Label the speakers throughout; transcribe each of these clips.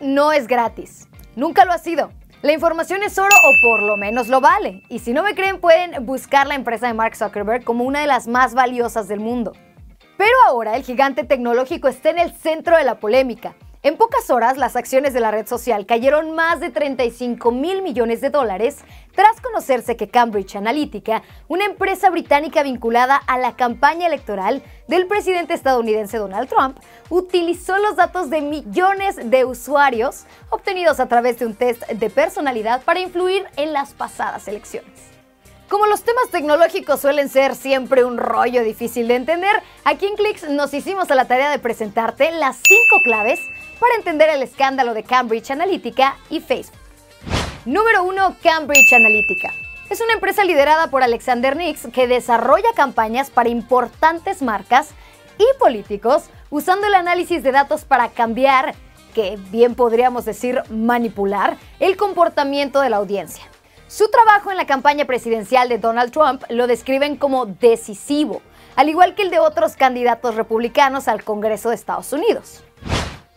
Speaker 1: no es gratis. Nunca lo ha sido. La información es oro o por lo menos lo vale. Y si no me creen pueden buscar la empresa de Mark Zuckerberg como una de las más valiosas del mundo. Pero ahora el gigante tecnológico está en el centro de la polémica. En pocas horas, las acciones de la red social cayeron más de 35 mil millones de dólares tras conocerse que Cambridge Analytica, una empresa británica vinculada a la campaña electoral del presidente estadounidense Donald Trump, utilizó los datos de millones de usuarios obtenidos a través de un test de personalidad para influir en las pasadas elecciones. Como los temas tecnológicos suelen ser siempre un rollo difícil de entender, aquí en Clicks nos hicimos a la tarea de presentarte las 5 claves para entender el escándalo de Cambridge Analytica y Facebook. Número 1. Cambridge Analytica. Es una empresa liderada por Alexander Nix que desarrolla campañas para importantes marcas y políticos usando el análisis de datos para cambiar, que bien podríamos decir manipular, el comportamiento de la audiencia. Su trabajo en la campaña presidencial de Donald Trump lo describen como decisivo, al igual que el de otros candidatos republicanos al Congreso de Estados Unidos.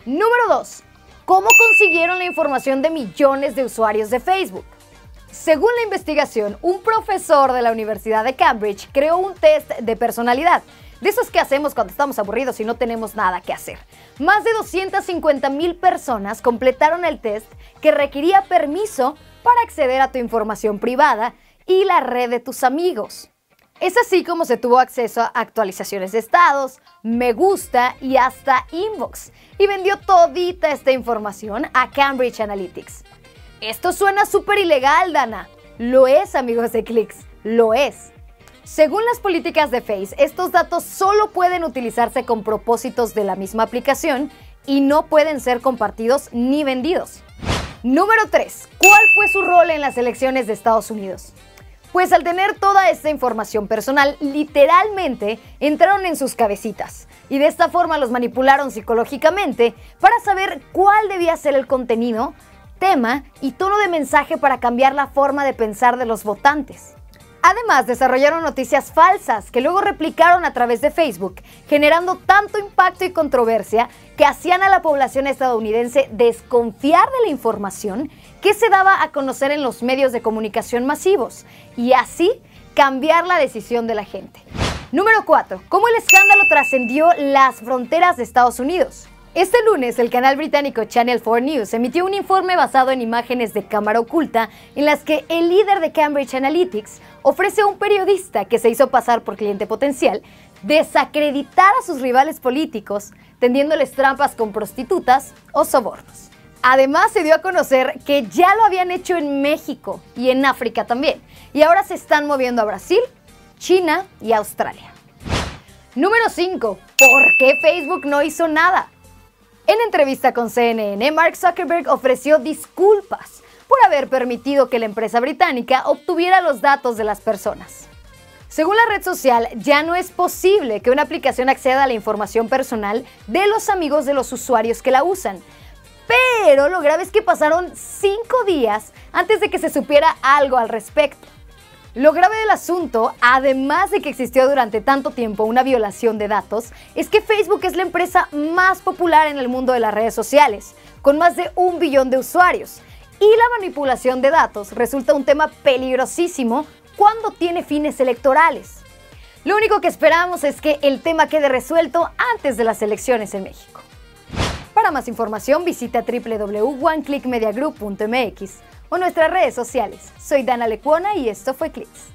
Speaker 1: Número 2. ¿Cómo consiguieron la información de millones de usuarios de Facebook? Según la investigación, un profesor de la Universidad de Cambridge creó un test de personalidad, de esos que hacemos cuando estamos aburridos y no tenemos nada que hacer. Más de 250 mil personas completaron el test que requería permiso para acceder a tu información privada y la red de tus amigos. Es así como se tuvo acceso a actualizaciones de estados, me gusta y hasta inbox. Y vendió todita esta información a Cambridge Analytics. Esto suena súper ilegal, Dana. Lo es, amigos de Clicks, lo es. Según las políticas de Face, estos datos solo pueden utilizarse con propósitos de la misma aplicación y no pueden ser compartidos ni vendidos. Número 3. ¿Cuál fue su rol en las elecciones de Estados Unidos? Pues al tener toda esta información personal, literalmente entraron en sus cabecitas y de esta forma los manipularon psicológicamente para saber cuál debía ser el contenido, tema y tono de mensaje para cambiar la forma de pensar de los votantes. Además, desarrollaron noticias falsas que luego replicaron a través de Facebook, generando tanto impacto y controversia que hacían a la población estadounidense desconfiar de la información que se daba a conocer en los medios de comunicación masivos y así cambiar la decisión de la gente. Número 4. ¿Cómo el escándalo trascendió las fronteras de Estados Unidos? Este lunes, el canal británico Channel 4 News emitió un informe basado en imágenes de cámara oculta en las que el líder de Cambridge Analytics ofrece a un periodista que se hizo pasar por cliente potencial desacreditar a sus rivales políticos, tendiéndoles trampas con prostitutas o sobornos. Además, se dio a conocer que ya lo habían hecho en México y en África también, y ahora se están moviendo a Brasil, China y Australia. Número 5. ¿Por qué Facebook no hizo nada? En entrevista con CNN, Mark Zuckerberg ofreció disculpas por haber permitido que la empresa británica obtuviera los datos de las personas. Según la red social, ya no es posible que una aplicación acceda a la información personal de los amigos de los usuarios que la usan. Pero lo grave es que pasaron cinco días antes de que se supiera algo al respecto. Lo grave del asunto, además de que existió durante tanto tiempo una violación de datos, es que Facebook es la empresa más popular en el mundo de las redes sociales, con más de un billón de usuarios. Y la manipulación de datos resulta un tema peligrosísimo cuando tiene fines electorales. Lo único que esperamos es que el tema quede resuelto antes de las elecciones en México. Para más información visita www.oneclickmediagroup.mx o nuestras redes sociales. Soy Dana Lecuona y esto fue Clicks.